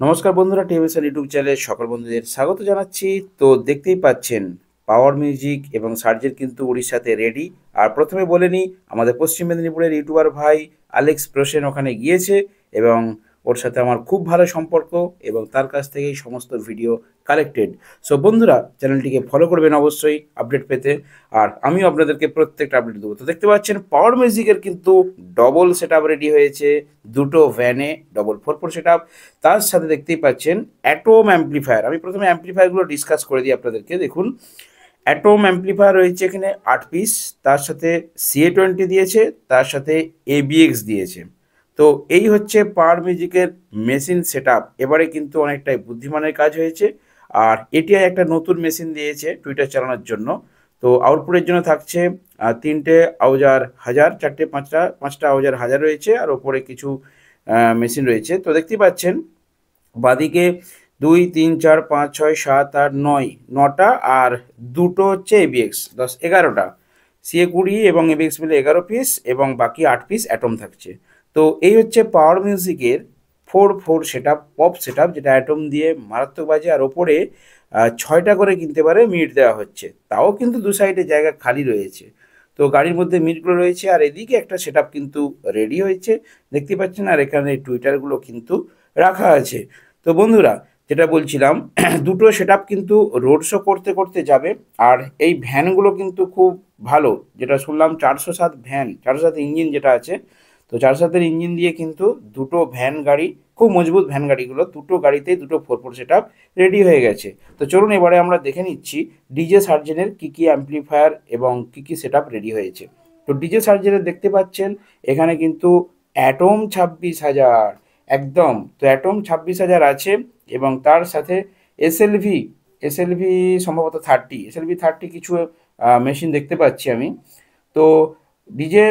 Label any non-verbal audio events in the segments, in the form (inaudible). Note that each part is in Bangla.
নমস্কার বন্ধুরা টিএমএসএল ইউটিউব চ্যানেলে সকল বন্ধুদের স্বাগত জানাচ্ছি। তো দেখতেই পাচ্ছেন পাওয়ার মিউজিক এবং সার্জের কিন্তু উড়িষ্যাতে রেডি আর প্রথমে বলে নিই, আমাদের পশ্চিম মেদিনীপুরের ইউটিউবার ভাই আলেক্স প্রসেন ওখানে গিয়েছে এবং ওর সাথে আমার খুব ভালো সম্পর্ক এবং তার কাছ থেকেই সমস্ত ভিডিও কালেক্টেড। সো বন্ধুরা, চ্যানেলটিকে ফলো করবেন অবশ্যই আপডেট পেতে। আর আমিও আপনাদেরকে প্রত্যেকটা আপডেট দেবো। তো দেখতে পাচ্ছেন পাওয়ার মিউজিকের কিন্তু ডবল সেট রেডি হয়েছে। দুটো ভ্যানে ডবল ফোর ফোর সেট তার সাথে দেখতেই পাচ্ছেন অ্যাটোম অ্যাম্পলিফায়ার আমি প্রথমে অ্যাম্পলিফায়ারগুলো ডিসকাস করে দিই আপনাদেরকে। দেখুন অ্যাটোম অ্যাম্পলিফায়ার রয়েছে এখানে আট পিস তার সাথে সিএ টোয়েন্টি দিয়েছে, তার সাথে এবিএক্স দিয়েছে। তো এই হচ্ছে পাওয়ার মিউজিকের মেশিন সেট এবারে কিন্তু অনেকটাই বুদ্ধিমানের কাজ হয়েছে, আর এটিআই একটা নতুন মেশিন দিয়েছে টুইটার চালানোর জন্য। তো আউটপুটের জন্য থাকছে তিনটে আউজার হাজার, চারটে পাঁচটা পাঁচটা আউজার হাজার রয়েছে, আর ওপরে কিছু মেশিন রয়েছে। তো দেখতেই পাচ্ছেন, বাদিকে দুই, তিন, চার, পাঁচ, ছয়, সাত, আট, নয়, নটা, আর দুটো হচ্ছে এবিএক্স দশ, এগারোটা। সিএ কুড়ি এবং এবিএক্স মিলে এগারো পিস এবং বাকি আট পিস অ্যাটম থাকছে। তো এই হচ্ছে পাওয়ার মিউজিকের four four set up pop set up যেটা অ্যাটম দিয়ে মারাত্মক বাজে, আর ওপরে ছয়টা করে কিনতে পারে মিট দেওয়া হচ্ছে। তাও কিন্তু দু সাইডে জায়গা খালি রয়েছে। তো গাড়ির মধ্যে মিটগুলো রয়েছে, আর এদিকে একটা সেট কিন্তু রেডি হয়েছে। দেখতে পাচ্ছেন, আর এখানে টুইটারগুলো কিন্তু রাখা আছে। তো বন্ধুরা, যেটা বলছিলাম, (clears throat) দুটো সেট কিন্তু রোড শো করতে করতে যাবে, আর এই ভ্যানগুলো কিন্তু খুব ভালো। যেটা শুনলাম, চারশো সাত ভ্যান চারশো সাত ইঞ্জিন যেটা আছে তো চার সাতের ইঞ্জিন দিয়ে কিন্তু দুটো ভ্যান গাড়ি, খুব মজবুত ভ্যান গাড়িগুলো, দুটো গাড়িতেই দুটো ফোর ফোর সেট রেডি হয়ে গেছে। তো চলুন এবারে আমরা দেখে নিচ্ছি ডিজে সার্জেনের কী কী অ্যাম্পলিফায়ার এবং কী কী সেট রেডি হয়েছে। তো ডিজে সার্জেনের দেখতে পাচ্ছেন, এখানে কিন্তু অ্যাটম ছাব্বিশ হাজার, একদম। তো অ্যাটম ছাব্বিশ হাজার আছে এবং তার সাথে এসএলভি এসএলভি সম্ভবত থার্টি এসএলভি থার্টি কিছু মেশিন দেখতে পাচ্ছি আমি। তো ডিজে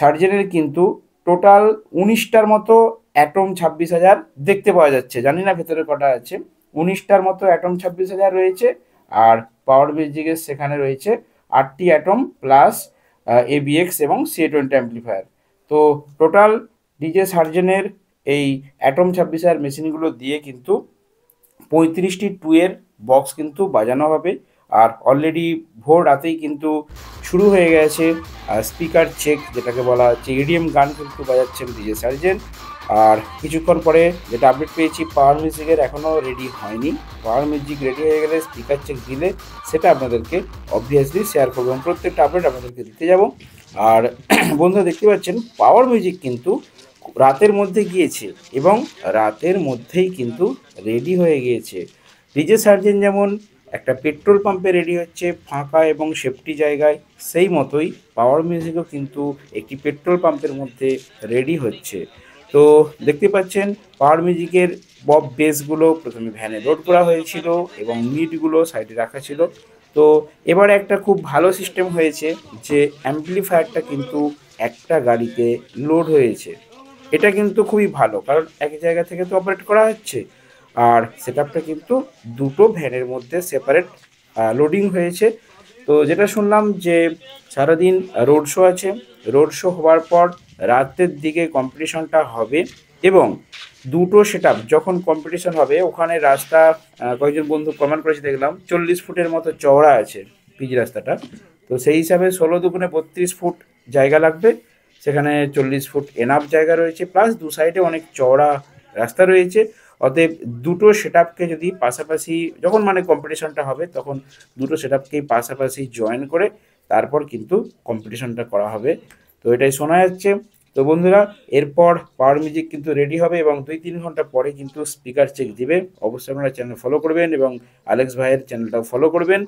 সার্জেনের কিন্তু টোটাল উনিশটার মতো অ্যাটম ছাব্বিশ হাজার দেখতে পাওয়া যাচ্ছে। জানি না ভেতরে কটা আছে। উনিশটার মতো অ্যাটম ছাব্বিশ হাজার রয়েছে আর পাওয়ার বেজিকের সেখানে রয়েছে আটটি অ্যাটম প্লাস এবিএক্স এবং সিএ টোয়েন্টি অ্যাম্পলিফায়ার তো টোটাল ডিজে সার্জেনের এই অ্যাটম ছাব্বিশ হাজার মেশিনগুলো দিয়ে কিন্তু পঁয়ত্রিশটি টুয়ের বক্স কিন্তু বাজানো হবে। আর অলরেডি ভোর রাতেই কিন্তু শুরু হয়ে গেছে স্পিকার চেক যেটাকে বলা হচ্ছে ইডিএম গান কিন্তু বাজাচ্ছেন ডিজে সার্জেন আর কিছুক্ষণ পরে যেটা আপডেট পেয়েছি পাওয়ার মিউজিকের এখনও রেডি হয়নি। পাওয়ার মিউজিক রেডি হয়ে গেলে স্পিকার চেক দিলে সেটা আপনাদেরকে অবভিয়াসলি শেয়ার করব এবং প্রত্যেকটা আপডেট আপনাদেরকে দিতে যাব। আর (clears throat) বন্ধুরা দেখতে পাচ্ছেন পাওয়ার মিউজিক কিন্তু রাতের মধ্যে গিয়েছে এবং রাতের মধ্যেই কিন্তু রেডি হয়ে গিয়েছে। ডিজে সার্জেন যেমন একটা পেট্রোল পাম্পে রেডি হচ্ছে, ফাঁকা এবং সেফটি জায়গায়। সেই মতোই পাওয়ার মিউজিকও কিন্তু একটি পেট্রোল পাম্পের মধ্যে রেডি হচ্ছে। তো দেখতে পাচ্ছেন পাওয়ার মিউজিকের বব বেসগুলো প্রথমে ভ্যানে লোড করা হয়েছিল এবং মিটগুলো সাইডে রাখা ছিল। তো এবারে একটা খুব ভালো সিস্টেম হয়েছে যে অ্যাম্পলিফায়ারটা কিন্তু একটা গাড়িতে লোড হয়েছে। এটা কিন্তু খুবই ভালো, কারণ এক জায়গা থেকে তো অপারেট করা হচ্ছে। আর সেট কিন্তু দুটো ভ্যানের মধ্যে সেপারেট লোডিং হয়েছে। তো যেটা শুনলাম যে সারাদিন রোড শো আছে। রোড শো হওয়ার পর রাতের দিকে কম্পিটিশনটা হবে এবং দুটো সেট যখন কম্পিটিশন হবে, ওখানে রাস্তা কয়েকজন বন্ধু কমেন্ট করেছে, দেখলাম চল্লিশ ফুটের মতো চওড়া আছে পিচ রাস্তাটা। তো সেই হিসাবে ষোলো দুগুণে বত্রিশ ফুট জায়গা লাগবে। সেখানে চল্লিশ ফুট এনাফ জায়গা রয়েছে। প্লাস দু সাইডে অনেক চওড়া রাস্তা রয়েছে। অতএব দুটো সেট যদি পাশাপাশি, যখন মানে কম্পিটিশনটা হবে, তখন দুটো সেট পাশাপাশি জয়েন করে তারপর কিন্তু কম্পিটিশনটা করা হবে। তো এটাই শোনা যাচ্ছে। তো বন্ধুরা, এরপর পাওয়ার মিউজিক কিন্তু রেডি হবে এবং দুই তিন ঘণ্টা পরে কিন্তু স্পিকার চেক দিবে। অবশ্যই আপনারা চ্যানেল ফলো করবেন এবং আলেক্স ভাইয়ের চ্যানেলটাও ফলো করবেন।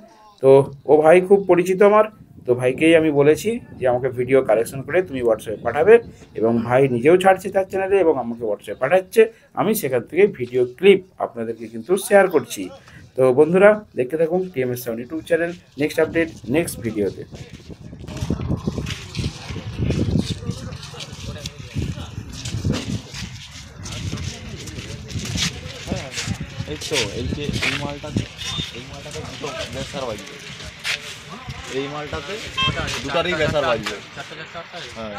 তো ও ভাই খুব পরিচিত আমার। তো ভাইকেই আমি বলেছি যে আমাকে ভিডিও কালেকশন করে তুমি হোয়াটসঅ্যাপে পাঠাবে এবং ভাই নিজেও ছাড়ছে তার চ্যানেলে এবং আমাকে হোয়াটসঅ্যাপে পাঠাচ্ছে। আমি সেখান থেকে ভিডিও ক্লিপ আপনাদেরকে কিন্তু শেয়ার করছি। তো বন্ধুরা, দেখতে থাকুন TMS seven YouTube channel next update next ভিডিওতে এই তো, এই যে এই মালটা, এই মালটাতে দুটো গ্যাস বাজবে এই মালটাতে দুটারই প্রেশার বাজবে। হ্যাঁ।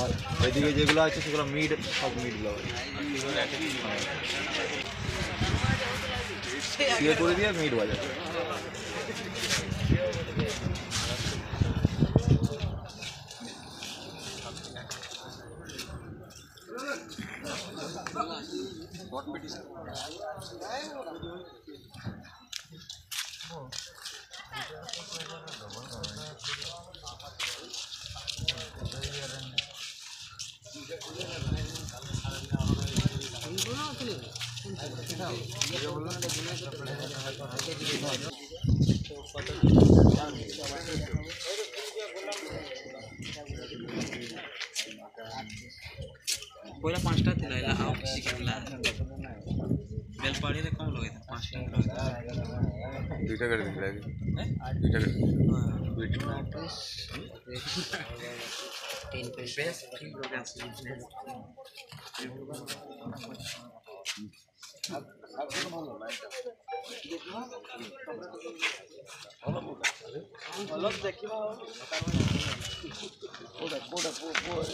আর এদিকে যেগুলো আছে সেগুলো মিড সব মিডগুলো সিয়ে করে দিয়ে মিড বাজাবে। পয়লা পাঁচটা দিলাইলা আউট চিকেন লা বেল পাড়ি রে কম লগে পাঁচ দুইটা করে দিন লাগে দুইটা করে দুইটা নোটিস তিন পেজ বেস তিন প্রোগ্রাম अब अब मान लो लाइट अलग देखिबा बोडा बोडा बोडा बोडा